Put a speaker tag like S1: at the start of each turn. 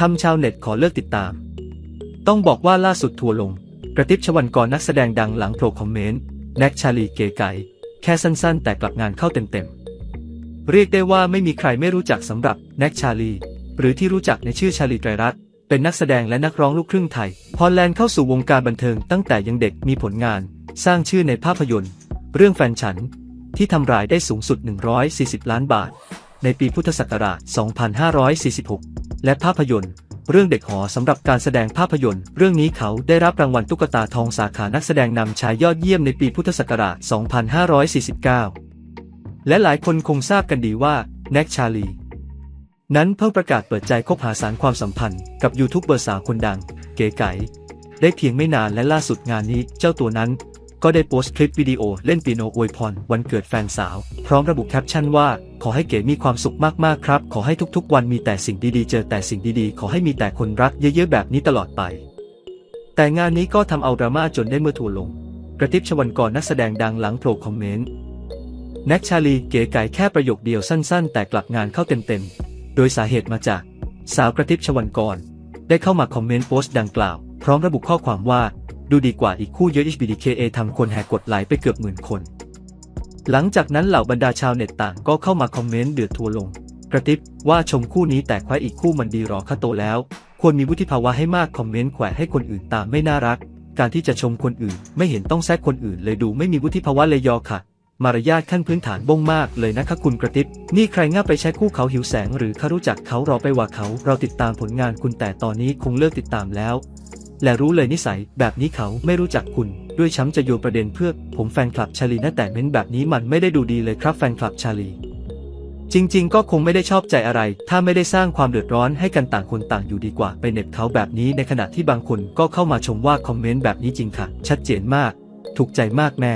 S1: ทำชาวเน็ตขอเลิกติดตาม ต้องบอกว่าล่าสุดทัวร์ลง กระติ๊บชวัลกรนักแสดงดังหลังโผล่คอมเมนต์แน็กชาลีเก๋ไก๋แค่สั้นๆ แต่กลับงานเข้าเต็มๆ เรียกได้ว่าไม่มีใครไม่รู้จักสำหรับแน็กชาลี หรือที่รู้จักในชื่อชาลีไตรรัตน์เป็นนักแสดงและนักร้องลูกครึ่งไทย ฮอลแลนด์เข้าสู่วงการบันเทิงตั้งแต่ยังเด็กมีผลงาน สร้างชื่อในภาพยนตร์ เรื่องแฟนฉัน ที่ทำรายได้สูงสุด 140 ล้านบาท ในปีพุทธศักราช 2546 และภาพยนตร์ เรื่องเด็กหอสำหรับการแสดงภาพยนตร์ เรื่องนี้เขาได้รับรางวัลตุ๊กตาทองสาขานักแสดงนำชายยอดเยี่ยมในปีพุทธศักราช 2549 และหลายคนคงทราบกันดีว่าแน็กชาลี นั้นเพิ่งประกาศเปิดใจคบหาสารความสัมพันธ์กับยูทูบเบอร์สาวคนดัง เก๋ไก๋ได้เพียงไม่นานและล่าสุดงานนี้เจ้าตัวนั้น ก็ได้โพสต์คลิปวิดีโอเล่นเปียโนอวยพรวันเกิดแฟนสาว พร้อมระบุแคปชั่นว่า ขอให้เก๋มีความสุขมากๆครับ ขอให้ทุกๆ วันมีแต่สิ่งดีๆ เจอแต่สิ่งดีๆ ขอให้มีแต่คนรักเยอะๆ แบบนี้ตลอดไป แต่งานนี้ก็ทำเอาดราม่าจนได้เมื่อทัวร์ลง กระติ๊บชวัลกรนักแสดงดังหลังโผล่คอมเมนต์แน็กชาลีเก๋ไก๋แค่ประโยคเดียวสั้นๆ แต่กลับงานเข้าเต็มๆ โดยสาเหตุมาจาก สาวกระติ๊บชวัลกรได้เข้ามาคอมเมนต์โพสต์ดังกล่าว พร้อมระบุข้อความว่า ดูดีกว่าอีกคู่เยอะ HBDKA ทำคนแหกกดไลค์ไปเกือบหมื่นคน หลังจากนั้นเหล่าบรรดาชาวเน็ตต่างก็เข้ามาคอมเมนต์เดือดทัวลง กระติบว่าชมคู่นี้แต่ควอีกคู่มันดีรอค่าโตแล้ว ควรมีวุฒิภาวะให้มากคอมเมนต์แขวะให้คนอื่นตามไม่น่ารัก การที่จะชมคนอื่น ไม่เห็นต้องแซกคนอื่น เลยดูไม่มีวุฒิภาวะเลยยอค่ะ มารยาทขั้นพื้นฐานบ้งมากเลยนะคะคุณกระติบนี่ใครง่าไปใช้คู่เขาหิวแสง หรือเขารู้จักเขารอไปว่าเขาเราติดตามผลงานคุณแต่ตอนนี้คงเลิกติดตามแล้ว และรู้เลยนิสัยแบบนี้เขาไม่รู้จักคุณ ด้วยช้ำจะโยนประเด็นเพื่อ ผมแฟนคลับชาลีนะแต่เม้นแบบนี้มันไม่ได้ดูดีเลยครับแฟนคลับชาลี จริงๆ ก็คงไม่ได้ชอบใจอะไร ถ้าไม่ได้สร้างความเดือดร้อนให้กันต่างคนต่างอยู่ดีกว่าไปเน็บเขาแบบนี้ในขณะที่บางคนก็เข้ามาชมว่าคอมเมนต์แบบนี้จริงค่ะ ชัดเจนมาก ถูกใจมากแม่